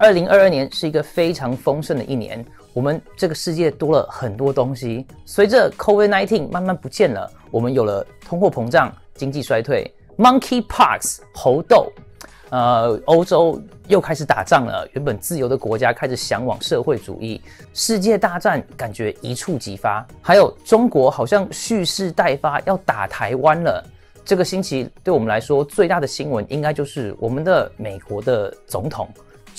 二零二二年是一个非常丰盛的一年，我们这个世界多了很多东西。随着 COVID-19 慢慢不见了，我们有了通货膨胀、经济衰退、Monkeypox 猴痘，呃，欧洲又开始打仗了。原本自由的国家开始向往社会主义，世界大战感觉一触即发。还有中国好像蓄势待发，要打台湾了。这个星期对我们来说最大的新闻，应该就是我们的美国的总统。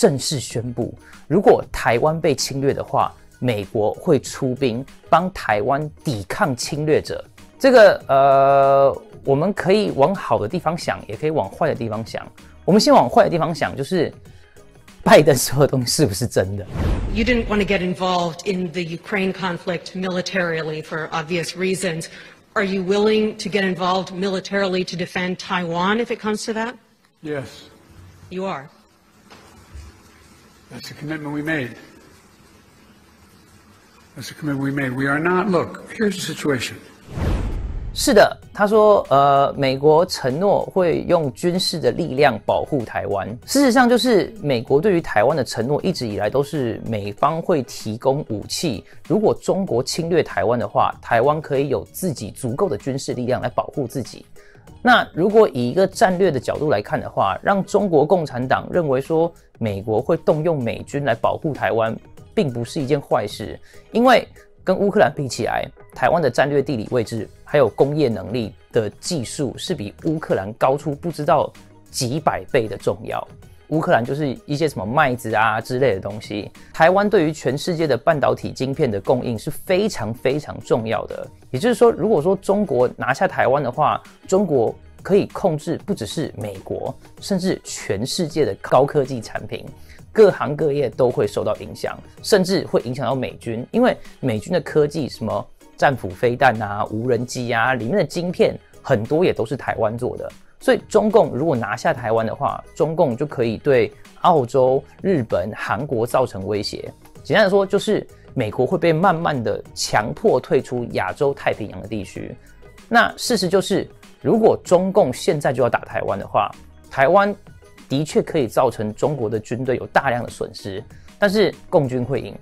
正式宣布，如果台湾被侵略的话，美国会出兵帮台湾抵抗侵略者。这个呃，我们可以往好的地方想，也可以往坏的地方想。我们先往坏的地方想，就是拜登说的东西是不是真的？You didn't want to get involved in the Ukraine conflict militarily for obvious reasons. Are you willing to get involved militarily to defend Taiwan if it comes to that? Yes. You are. That's a commitment we made. That's a commitment we made. We are not. Look, here's the situation. 是的，他说，呃，美国承诺会用军事的力量保护台湾。事实上，就是美国对于台湾的承诺一直以来都是美方会提供武器。如果中国侵略台湾的话，台湾可以有自己足够的军事力量来保护自己。那如果以一个战略的角度来看的话，让中国共产党认为说美国会动用美军来保护台湾，并不是一件坏事，因为跟乌克兰比起来，台湾的战略地理位置还有工业能力的技术是比乌克兰高出不知道几百倍的重要。乌克兰就是一些什么麦子啊之类的东西，台湾对于全世界的半导体晶片的供应是非常非常重要的。也就是说，如果说中国拿下台湾的话，中国可以控制不只是美国，甚至全世界的高科技产品，各行各业都会受到影响，甚至会影响到美军，因为美军的科技，什么战斧飞弹啊、无人机啊，里面的晶片很多也都是台湾做的。所以，中共如果拿下台湾的话，中共就可以对澳洲、日本、韩国造成威胁。简单的说，就是美国会被慢慢的强迫退出亚洲太平洋的地区。那事实就是，如果中共现在就要打台湾的话，台湾的确可以造成中国的军队有大量的损失，但是共军会赢。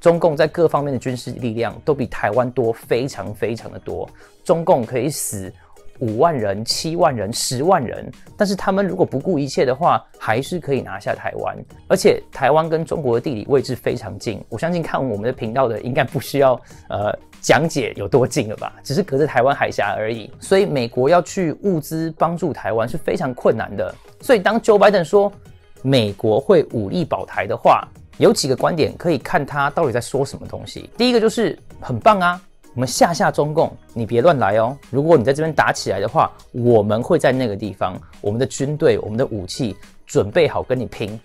中共在各方面的军事力量都比台湾多，非常非常的多。中共可以死。五万人、七万人、十万人，但是他们如果不顾一切的话，还是可以拿下台湾。而且台湾跟中国的地理位置非常近，我相信看我们的频道的应该不需要呃讲解有多近了吧？只是隔着台湾海峡而已。所以美国要去物资帮助台湾是非常困难的。所以当 Joe Biden 说美国会武力保台的话，有几个观点可以看他到底在说什么东西。第一个就是很棒啊。我们吓吓中共，你别乱来哦！如果你在这边打起来的话，我们会在那个地方，我们的军队、我们的武器准备好跟你拼。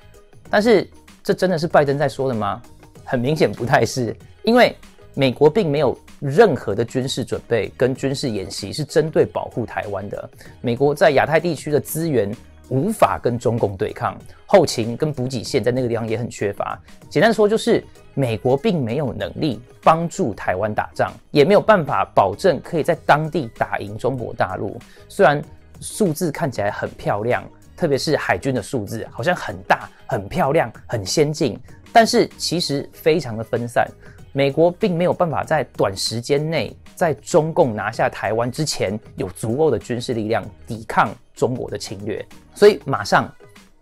但是，这真的是拜登在说的吗？很明显不太是，因为美国并没有任何的军事准备跟军事演习是针对保护台湾的。美国在亚太地区的资源。无法跟中共对抗，后勤跟补给线在那个地方也很缺乏。简单说，就是美国并没有能力帮助台湾打仗，也没有办法保证可以在当地打赢中国大陆。虽然数字看起来很漂亮，特别是海军的数字好像很大、很漂亮、很先进，但是其实非常的分散。美国并没有办法在短时间内，在中共拿下台湾之前，有足够的军事力量抵抗中国的侵略，所以马上，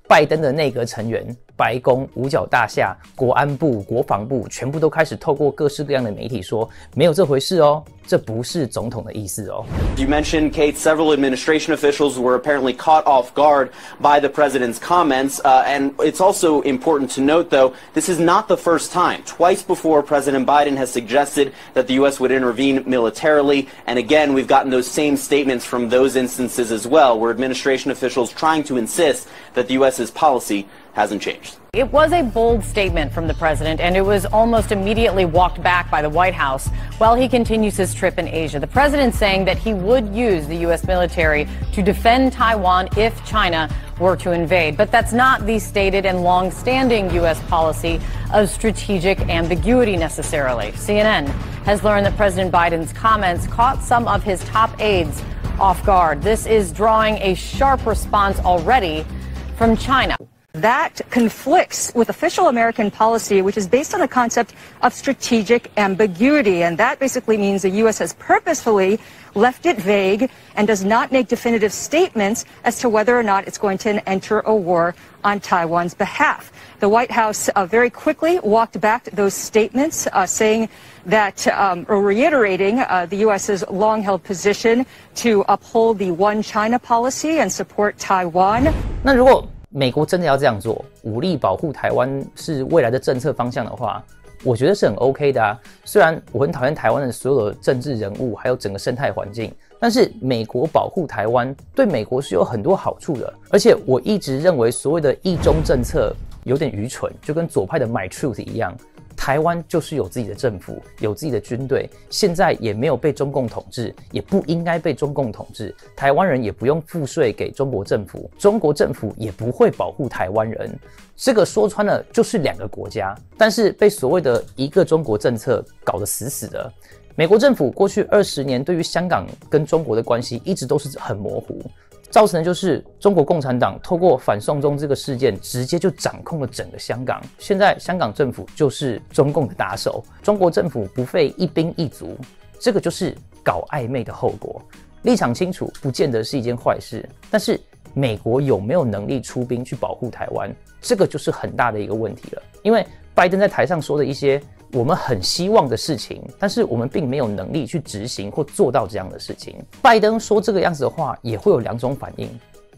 拜登的内阁成员。白宫、五角大厦、国安部、国防部全部都开始透过各式各样的媒体说，没有这回事哦，这不是总统的意思哦。You mentioned, Kate, several administration officials were apparently caught off guard by the president's comments. Uh, and it's also important to note, though, this is not the first time. Twice before, President Biden has suggested that the U.S. would intervene militarily. And again, we've gotten those same statements from those instances as well, where administration officials trying to insist that the U.S.'s policy hasn't changed. It was a bold statement from the president, and it was almost immediately walked back by the White House while he continues his trip in Asia. The president saying that he would use the U.S. military to defend Taiwan if China were to invade. But that's not the stated and long-standing U.S. policy of strategic ambiguity necessarily. CNN has learned that President Biden's comments caught some of his top aides off guard. This is drawing a sharp response already from China. That conflicts with official American policy, which is based on the concept of strategic ambiguity. And that basically means the U.S. has purposefully left it vague and does not make definitive statements as to whether or not it's going to enter a war on Taiwan's behalf. The White House uh, very quickly walked back those statements, uh, saying that, um, or reiterating uh, the U.S.'s long held position to uphold the One China policy and support Taiwan. 那如果 美国真的要这样做，武力保护台湾是未来的政策方向的话，我觉得是很 OK 的啊。虽然我很讨厌台湾的所有的政治人物，还有整个生态环境，但是美国保护台湾对美国是有很多好处的。而且我一直认为所谓的一中政策有点愚蠢，就跟左派的 My Truth 一样。台湾就是有自己的政府，有自己的军队，现在也没有被中共统治，也不应该被中共统治。台湾人也不用付税给中国政府，中国政府也不会保护台湾人。这个说穿了就是两个国家，但是被所谓的一个中国政策搞得死死的。美国政府过去二十年对于香港跟中国的关系一直都是很模糊。造成的就是中国共产党透过反送中这个事件，直接就掌控了整个香港。现在香港政府就是中共的打手，中国政府不费一兵一卒，这个就是搞暧昧的后果。立场清楚不见得是一件坏事，但是美国有没有能力出兵去保护台湾，这个就是很大的一个问题了。因为拜登在台上说的一些。我们很希望的事情，但是我们并没有能力去执行或做到这样的事情。拜登说这个样子的话，也会有两种反应。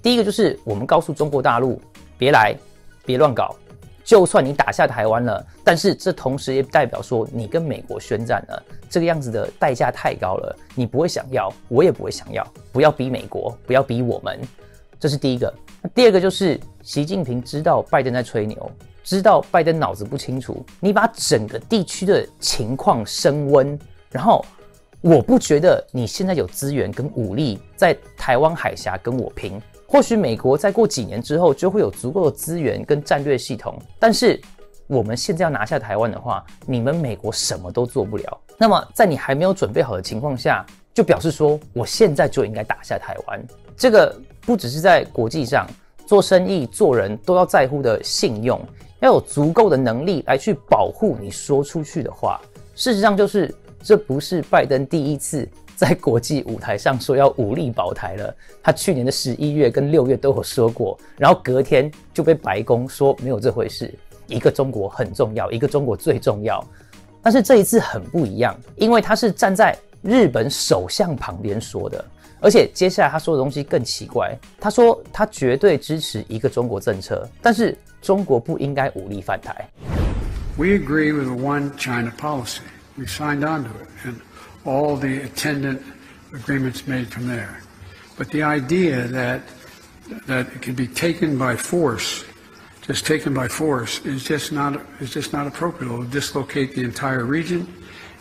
第一个就是我们告诉中国大陆，别来，别乱搞。就算你打下台湾了，但是这同时也代表说你跟美国宣战了。这个样子的代价太高了，你不会想要，我也不会想要。不要逼美国，不要逼我们。这是第一个。那第二个就是习近平知道拜登在吹牛。知道拜登脑子不清楚，你把整个地区的情况升温，然后我不觉得你现在有资源跟武力在台湾海峡跟我拼。或许美国再过几年之后就会有足够的资源跟战略系统，但是我们现在要拿下台湾的话，你们美国什么都做不了。那么在你还没有准备好的情况下，就表示说我现在就应该打下台湾。这个不只是在国际上做生意做人都要在乎的信用。要有足够的能力来去保护你说出去的话。事实上，就是这不是拜登第一次在国际舞台上说要武力保台了。他去年的十一月跟六月都有说过，然后隔天就被白宫说没有这回事。一个中国很重要，一个中国最重要。但是这一次很不一样，因为他是站在日本首相旁边说的，而且接下来他说的东西更奇怪。他说他绝对支持一个中国政策，但是。中国不应该武力犯台。We agree with the one China policy. We signed on to it and all the attendant agreements made from there. But the idea that that it can be taken by force, just taken by force, is just not is just not appropriate. It will dislocate the entire region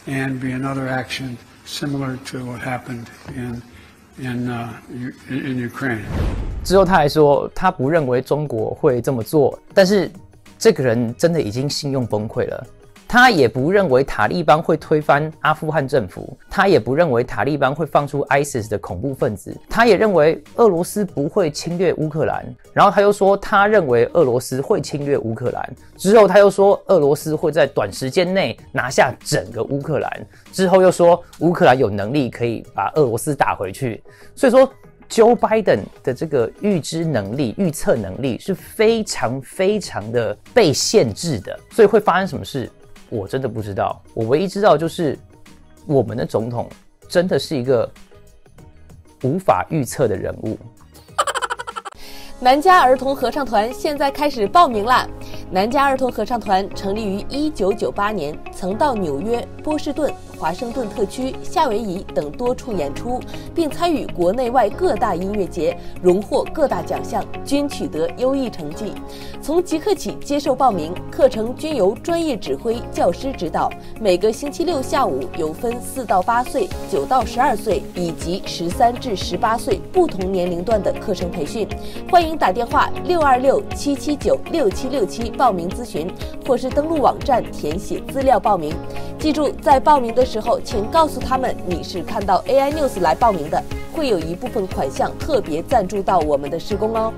and be another action similar to what happened in in uh, in Ukraine. 之后他还说，他不认为中国会这么做，但是这个人真的已经信用崩溃了。他也不认为塔利班会推翻阿富汗政府，他也不认为塔利班会放出 ISIS 的恐怖分子，他也认为俄罗斯不会侵略乌克兰。然后他又说，他认为俄罗斯会侵略乌克兰。之后他又说，俄罗斯会在短时间内拿下整个乌克兰。之后又说，乌克兰有能力可以把俄罗斯打回去。所以说。Joe Biden 的这个预知能力、预测能力是非常非常的被限制的，所以会发生什么事，我真的不知道。我唯一知道就是，我们的总统真的是一个无法预测的人物。南加儿童合唱团现在开始报名啦！南加儿童合唱团成立于一九九八年，曾到纽约、波士顿。华盛顿特区、夏威夷等多处演出，并参与国内外各大音乐节，荣获各大奖项，均取得优异成绩。从即刻起接受报名，课程均由专业指挥教师指导。每个星期六下午有分四到八岁、九到十二岁以及十三至十八岁不同年龄段的课程培训。欢迎打电话六二六七七九六七六七报名咨询，或是登录网站填写资料报报名。记住，在报名的时候，请告诉他们你是看到 AI News 来报名的，会有一部分款项特别赞助到我们的施工哦。